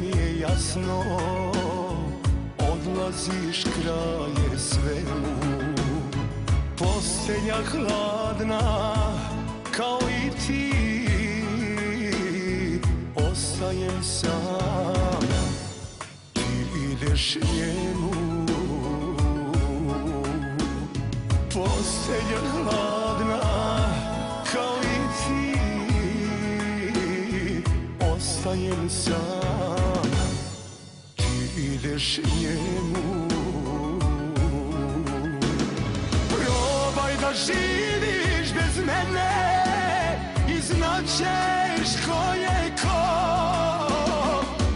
Mi je jasno Odlaziš, kraj je svemu Postelja hladna, kao i ti Ostajem sam, ti ideš njemu Postelja hladna, kao i ti Ostajem sam, ideš njemu. Probaj da živiš bez mene I znaćeš ko je ko.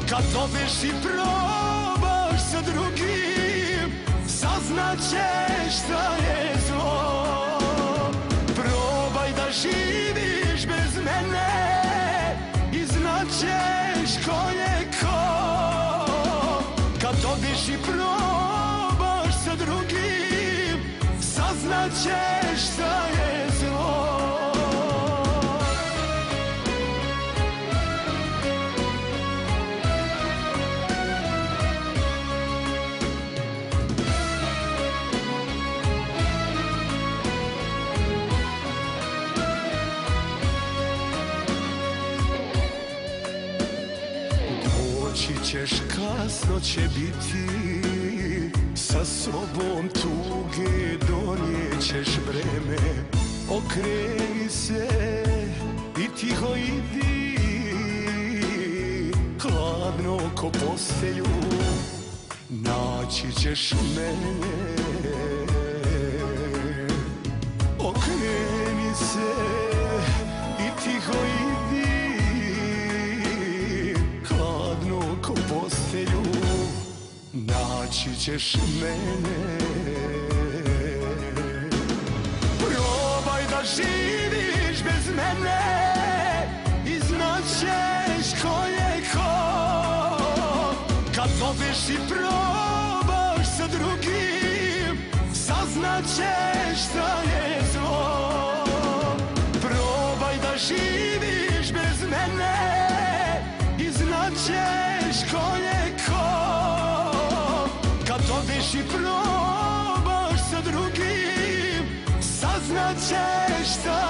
Kad dobeš i probaš sa drugim Saznaćeš šta je zlo. Probaj da živiš bez mene I znaćeš ko je Saznaćeš šta je zlo Doći ćeš, kasno će biti Sa sobom tuge donijećeš vreme Okreni se i tiho idi. Hladno ko postelju Naći ćeš mene. Okreni se i tiho idi. Hladno ko postelju Naći ćeš mene živiš bez mene I znaćeš ko je ko. Kad dobiješ i probaš sa drugim Saznaćeš šta je zlo. Probaj da živiš bez mene I znaćeš ko je ko. Kad dobiješ i probaš sa drugim Saznaćeš šta je